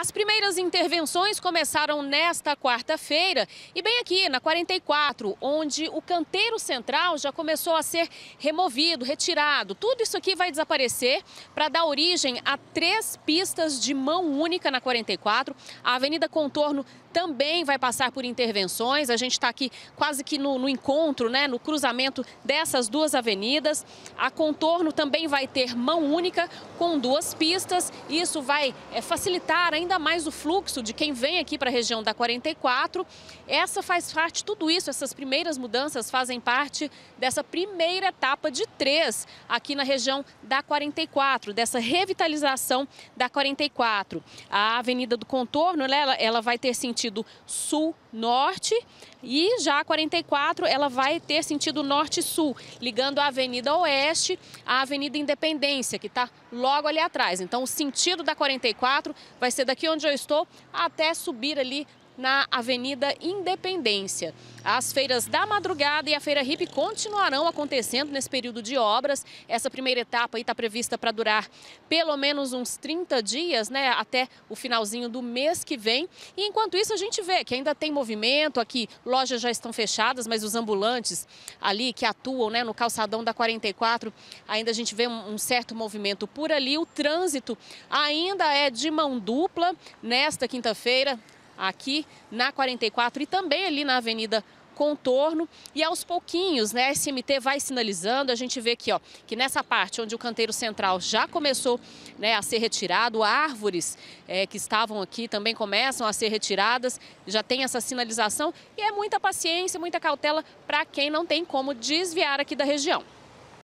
As primeiras intervenções começaram nesta quarta-feira e bem aqui na 44, onde o canteiro central já começou a ser removido, retirado. Tudo isso aqui vai desaparecer para dar origem a três pistas de mão única na 44. A Avenida Contorno também vai passar por intervenções. A gente está aqui quase que no, no, encontro, né, no cruzamento dessas duas avenidas. A Contorno também vai ter mão única com duas pistas. Isso vai é, facilitar ainda mais o fluxo de quem vem aqui para a região da 44. Essa faz parte, tudo isso, essas primeiras mudanças fazem parte dessa primeira etapa de três aqui na região da 44, dessa revitalização da 44. A Avenida do Contorno, né, ela, ela vai ter sentido sul-norte e já a 44 ela vai ter sentido norte-sul, ligando a Avenida Oeste à Avenida Independência, que está logo ali atrás. Então o sentido da 44 vai ser daqui onde eu estou até subir ali na Avenida Independência. As feiras da madrugada e a feira hippie continuarão acontecendo nesse período de obras. Essa primeira etapa está prevista para durar pelo menos uns 30 dias, né, até o finalzinho do mês que vem. E enquanto isso a gente vê que ainda tem movimento aqui, lojas já estão fechadas, mas os ambulantes ali que atuam, né, no calçadão da 44, ainda a gente vê um certo movimento por ali. O trânsito ainda é de mão dupla nesta quinta-feira aqui na 44 e também ali na Avenida contorno. E aos pouquinhos, né, a SMT vai sinalizando, a gente vê aqui, ó, que nessa parte onde o canteiro central já começou, né, a ser retirado, árvores é, que estavam aqui também começam a ser retiradas, já tem essa sinalização. E é muita paciência, muita cautela para quem não tem como desviar aqui da região.